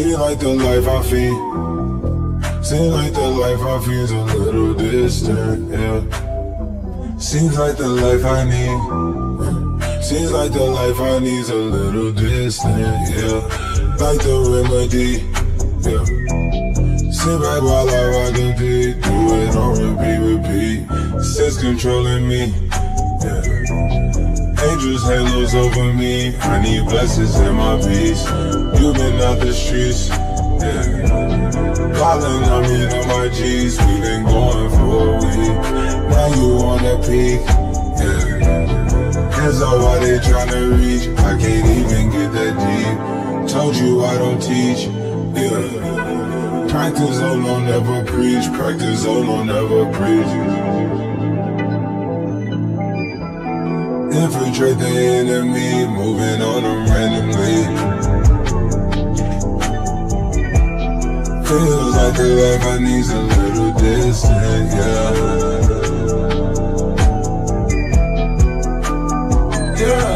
Seem like the life I feed. Seems like the life I feed's a little distant, yeah. Seems like the life I need. Seems like the life I need's a little distant, yeah. Like the remedy, yeah. Sit back while I rock the beat, do it on repeat, repeat. Sense controlling me, yeah. Angels, halos over me. I need blessings in my peace. You been out the streets, yeah. Calling on me to my G's. We been going for a week. Now you on the peak, yeah. Hands up why they tryna reach. I can't even get that deep. Told you I don't teach, yeah. Practice alone, never preach. Practice alone, never preach. Portrait the enemy, moving on them randomly. Feels like the life I need's a little distant, yeah. Yeah.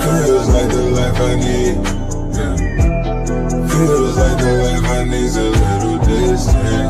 Feels like the life I need, yeah. Feels like the life I need's a little distant.